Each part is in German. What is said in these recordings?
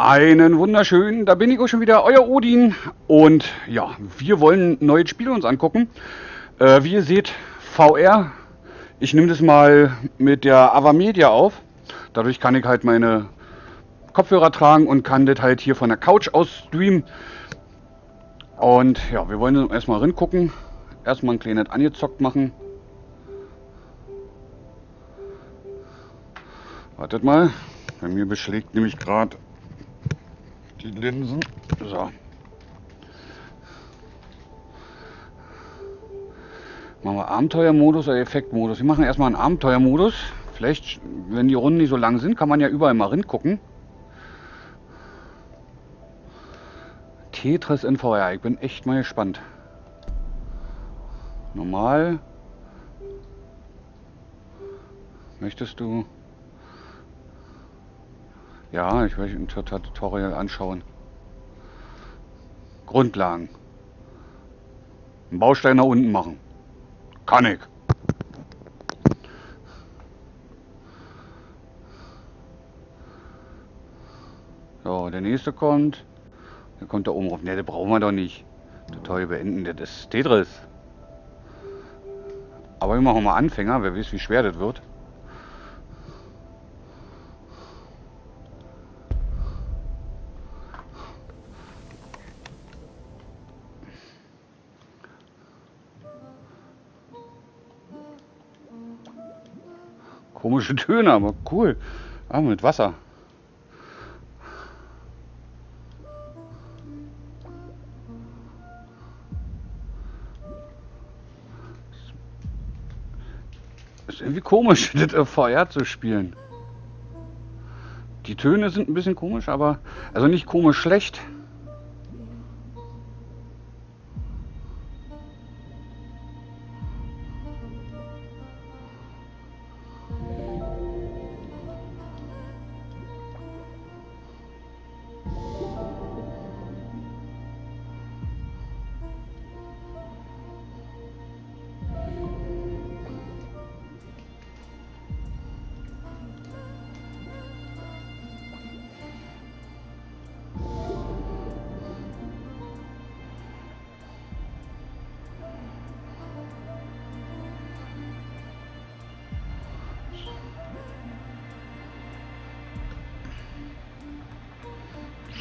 Einen wunderschönen, da bin ich auch schon wieder, euer Odin. Und ja, wir wollen ein neues Spiel uns angucken. Äh, wie ihr seht, VR. Ich nehme das mal mit der Avamedia auf. Dadurch kann ich halt meine Kopfhörer tragen und kann das halt hier von der Couch aus streamen. Und ja, wir wollen erstmal ringucken. Erstmal ein kleines angezockt machen. Wartet mal. Bei mir beschlägt nämlich gerade die Linsen. So. Machen wir Abenteuermodus oder Effektmodus. Wir machen erstmal einen Abenteuermodus. Vielleicht, wenn die Runden nicht so lang sind, kann man ja überall mal hingucken. Tetris in VR. Ich bin echt mal gespannt. Normal. Möchtest du... Ja, ich will ein Tutorial anschauen. Grundlagen. Einen Baustein nach unten machen. Kann ich. So, der nächste kommt. Der kommt da oben drauf. Ne, den brauchen wir doch nicht. Tutorial beenden. Das ist Tetris. Aber wir machen mal Anfänger. Wer weiß, wie schwer das wird. Komische Töne, aber cool. Ah, mit Wasser. Ist irgendwie komisch, das VR zu spielen. Die Töne sind ein bisschen komisch, aber also nicht komisch schlecht.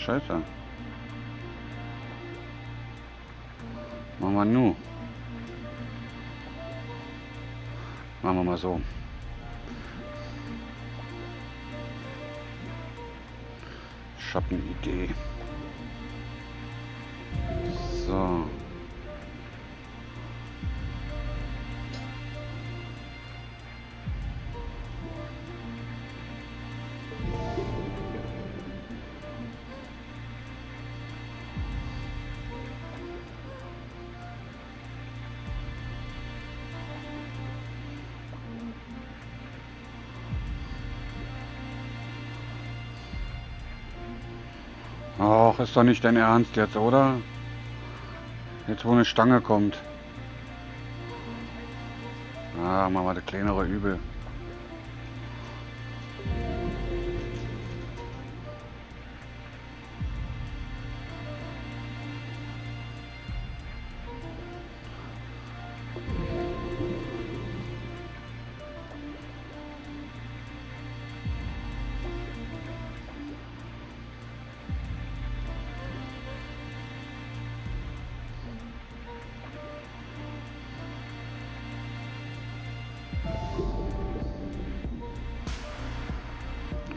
Scheiße. Machen wir nu. Machen wir mal so. Ich hab eine Idee. Ach, ist doch nicht dein Ernst jetzt, oder? Jetzt, wo eine Stange kommt. Ah, machen wir das kleinere Übel.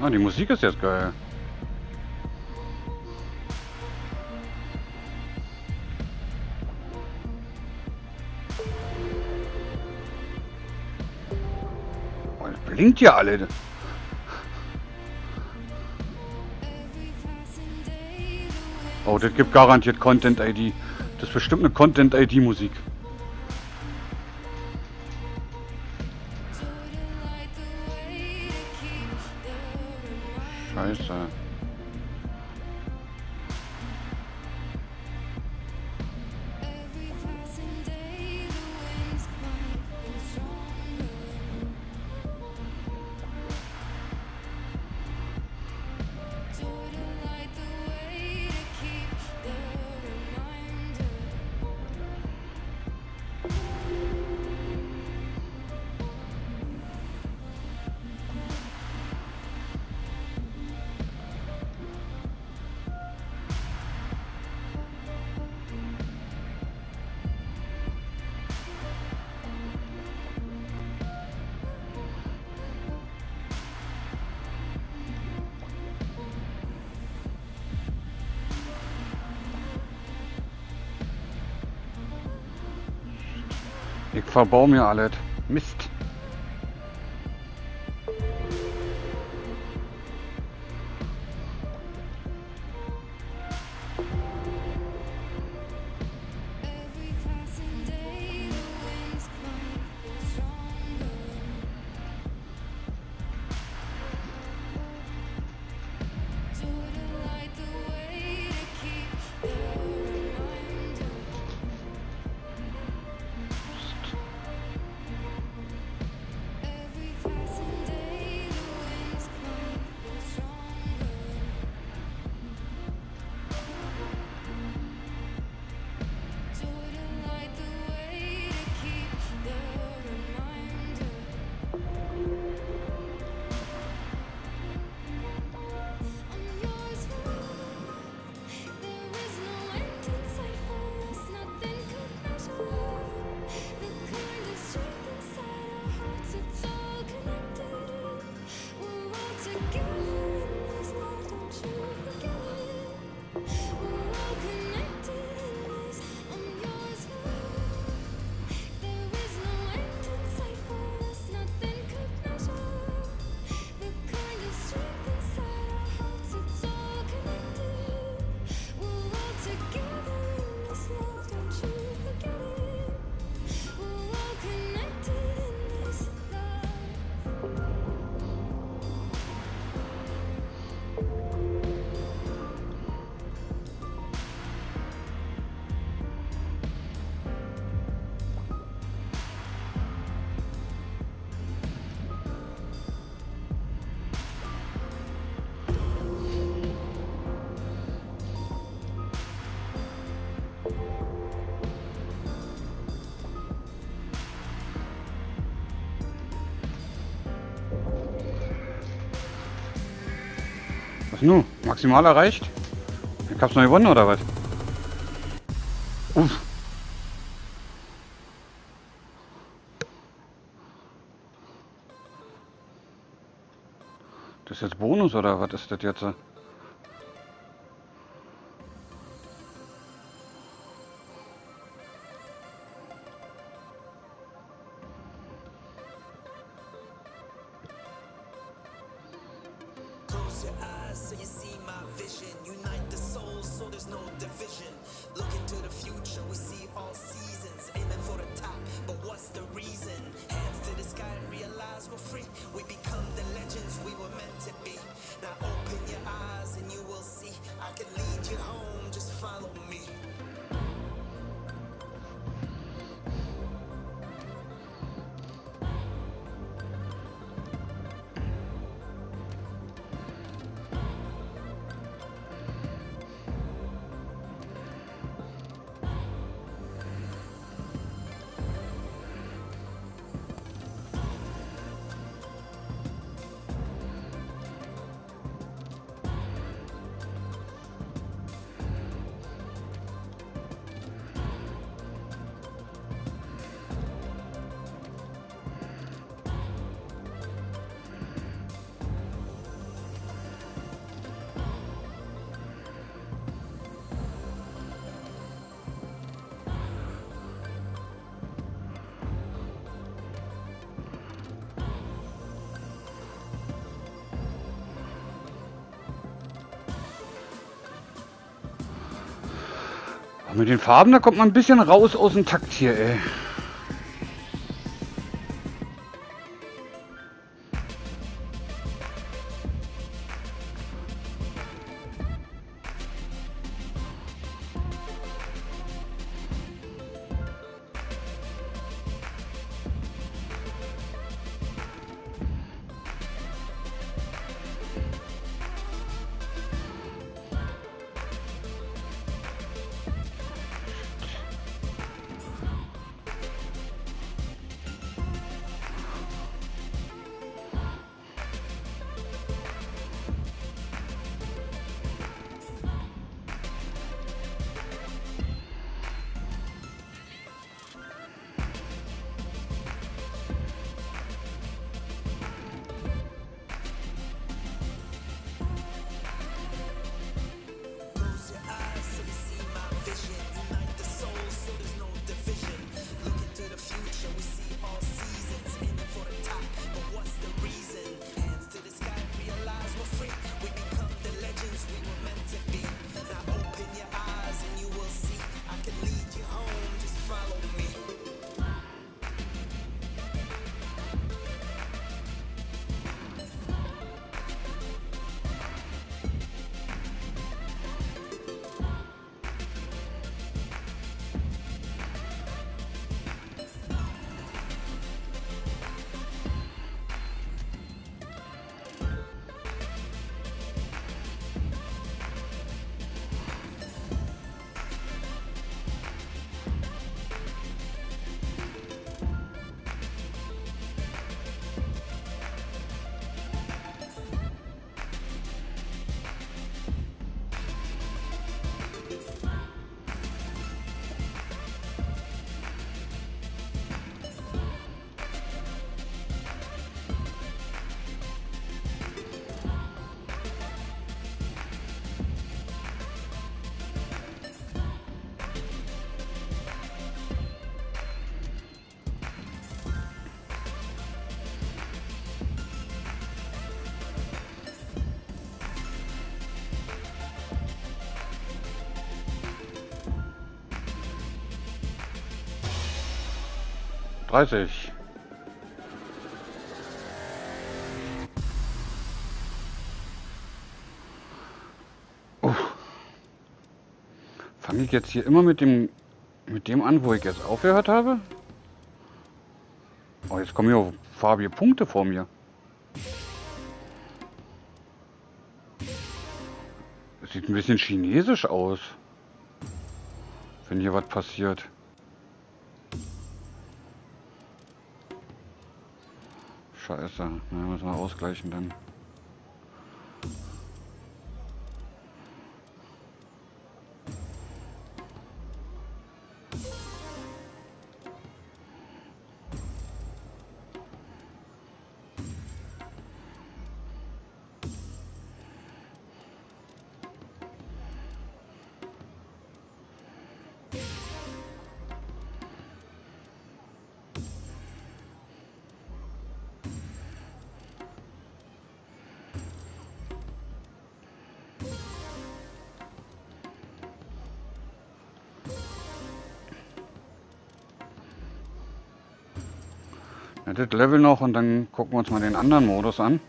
Ah, die Musik ist jetzt geil. Oh, das blinkt ja alle. Oh, das gibt garantiert Content-ID. Das ist bestimmt eine Content-ID-Musik. Ich verbau mir alles. Mist. Was nun? Maximal erreicht? Ich hab's noch gewonnen oder was? Uff. Das ist jetzt Bonus oder was ist das jetzt? Mit den Farben, da kommt man ein bisschen raus aus dem Takt hier, ey. 30. Oh. Fange ich jetzt hier immer mit dem mit dem an, wo ich jetzt aufgehört habe? Oh, jetzt kommen hier farbige Punkte vor mir. Das sieht ein bisschen chinesisch aus. Wenn hier was passiert. Scheiße. Na, müssen wir ausgleichen dann. Level noch und dann gucken wir uns mal den anderen Modus an.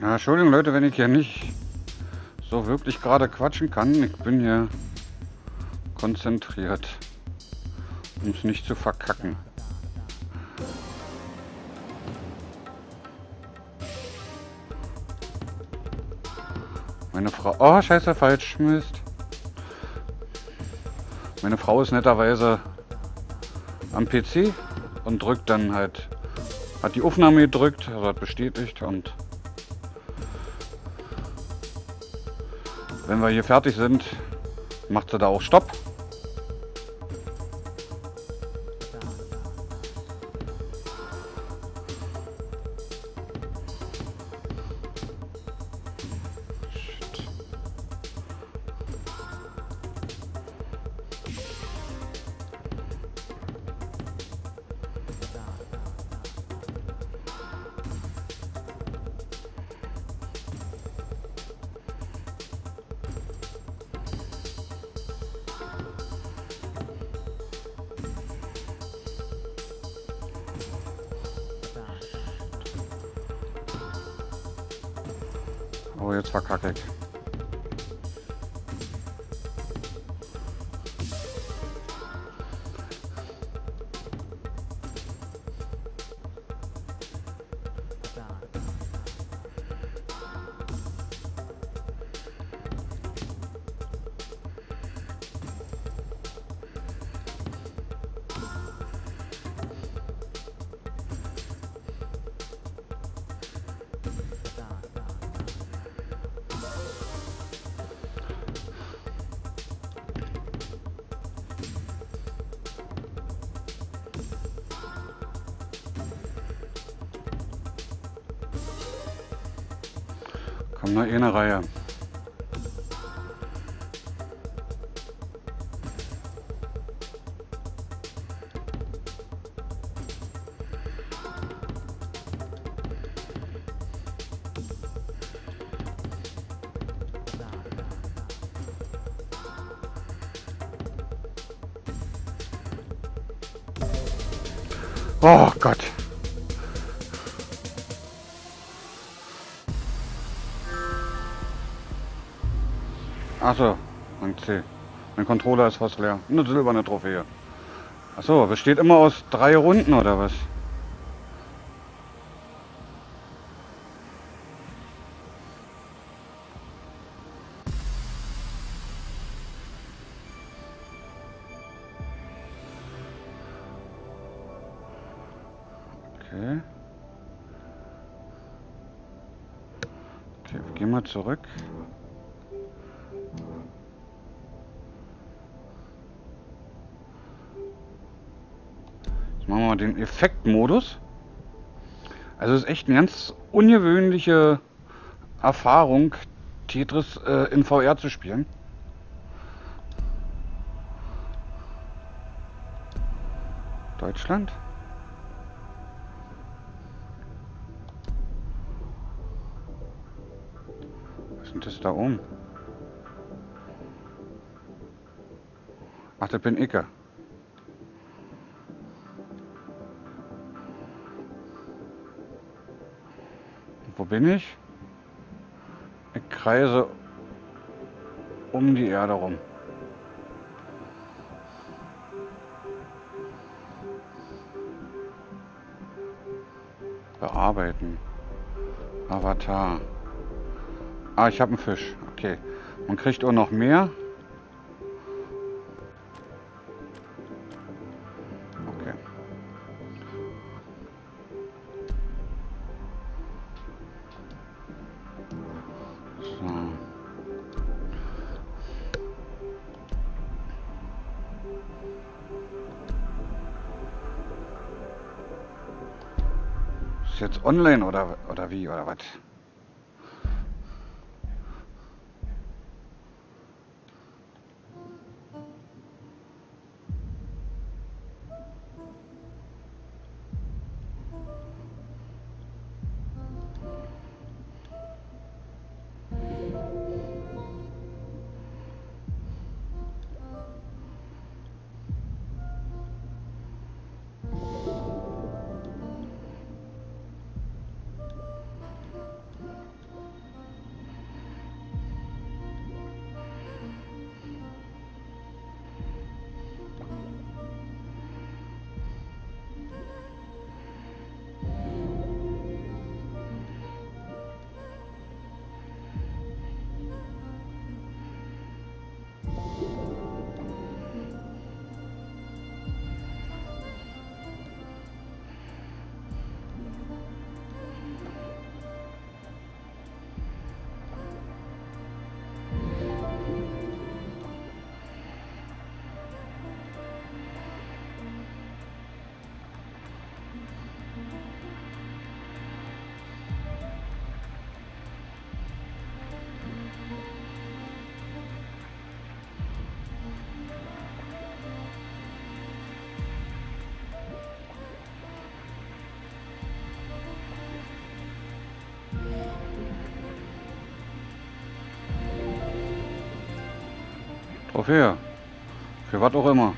Ja, Entschuldigung Leute, wenn ich hier nicht so wirklich gerade quatschen kann. Ich bin hier konzentriert, um es nicht zu verkacken. Meine Frau... Oh, scheiße, falsch. Mist. Meine Frau ist netterweise am PC und drückt dann halt... Hat die Aufnahme gedrückt, also hat bestätigt und... Wenn wir hier fertig sind, macht sie da auch Stopp. Kommt noch eh eine Reihe. Oh Gott. Achso, mein C. Mein Controller ist fast leer. Eine silberne Trophäe. Achso, besteht immer aus drei Runden oder was? Okay. Okay, wir gehen mal zurück. Den Effektmodus. Also ist echt eine ganz ungewöhnliche Erfahrung, Tetris äh, in VR zu spielen. Deutschland? Was denn das da oben? Ach, das bin ich. Wo bin ich? Ich kreise um die Erde rum. Bearbeiten. Avatar. Ah, ich habe einen Fisch. Okay. Man kriegt auch noch mehr. Online oder, oder wie oder was? Trophäe. Für was auch immer.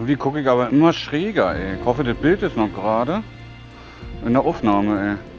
Irgendwie gucke ich aber immer schräger, ey. Ich hoffe, das Bild ist noch gerade. In der Aufnahme, ey.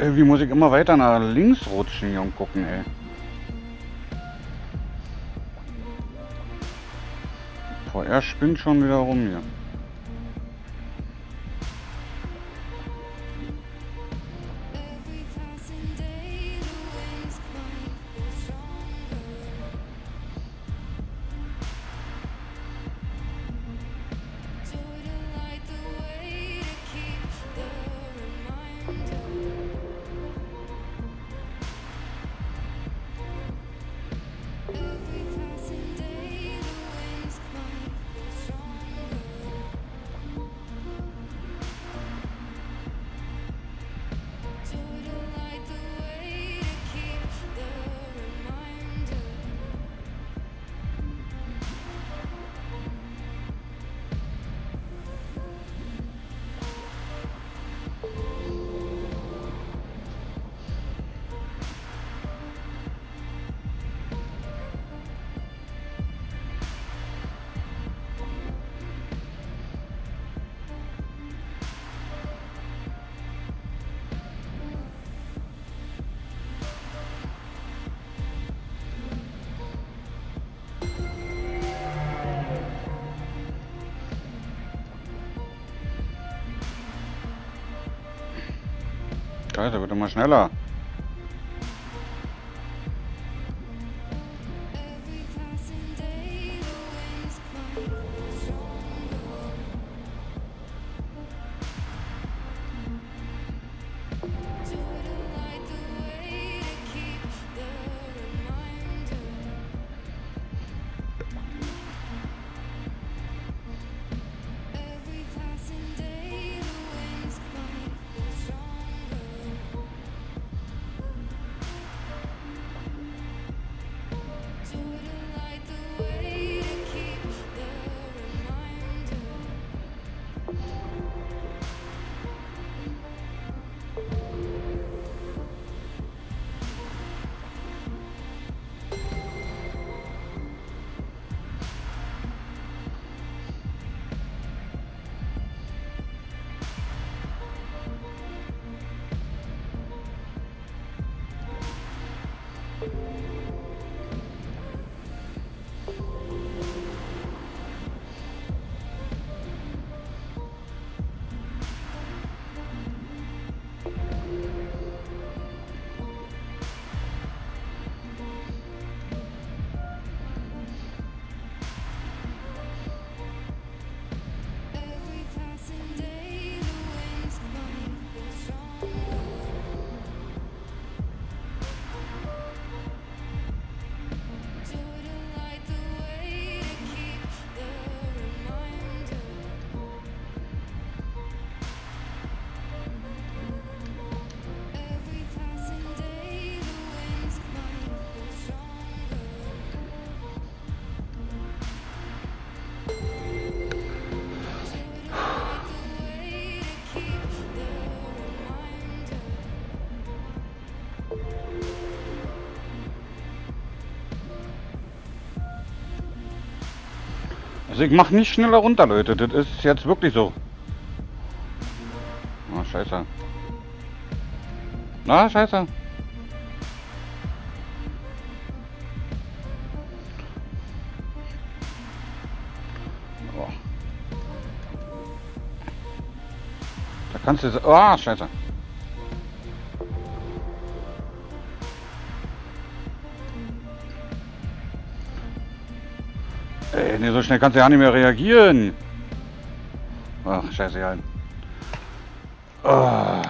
Irgendwie muss ich immer weiter nach links rutschen und gucken, ey. Er spinnt schon wieder rum hier. Scheiße, wird immer schneller. Also ich mach nicht schneller runter, Leute. Das ist jetzt wirklich so. Ah, scheiße. Na, scheiße. Oh. Da kannst du... Ah, scheiße. Nee, so schnell kannst du ja nicht mehr reagieren. Ach, scheiße, ja. Ah,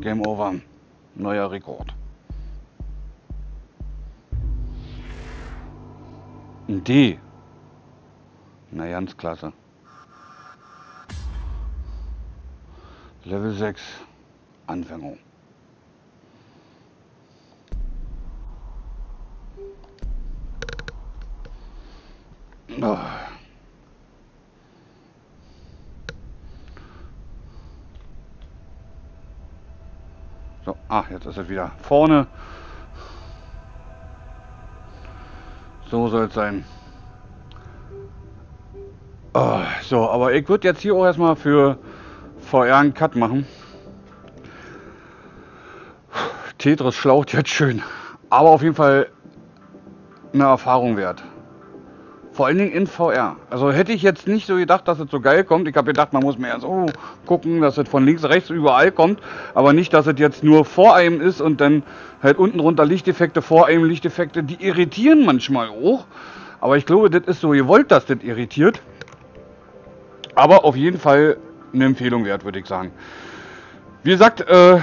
Game over. Neuer Rekord. Ein D. Na, ganz klasse. Level 6. Anfänger. Ah. So, ah, jetzt ist es wieder vorne. So soll es sein. Ah, so, aber ich würde jetzt hier auch erstmal für VR einen Cut machen. Tetris schlaucht jetzt schön. Aber auf jeden Fall eine Erfahrung wert. Vor allen Dingen in VR. Also hätte ich jetzt nicht so gedacht, dass es so geil kommt. Ich habe gedacht, man muss mehr so gucken, dass es von links, rechts überall kommt. Aber nicht, dass es jetzt nur vor einem ist und dann halt unten drunter Lichteffekte, vor einem Lichteffekte. Die irritieren manchmal auch. Aber ich glaube, das ist so gewollt, dass das irritiert. Aber auf jeden Fall eine Empfehlung wert, würde ich sagen. Wie gesagt, äh,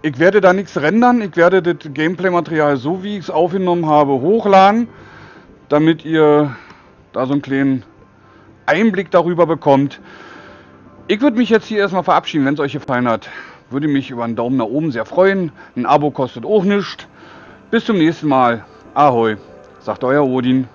ich werde da nichts rendern. Ich werde das Gameplay-Material, so wie ich es aufgenommen habe, hochladen damit ihr da so einen kleinen Einblick darüber bekommt. Ich würde mich jetzt hier erstmal verabschieden, wenn es euch gefallen hat. Würde mich über einen Daumen nach oben sehr freuen. Ein Abo kostet auch nichts. Bis zum nächsten Mal. Ahoi, sagt euer Odin.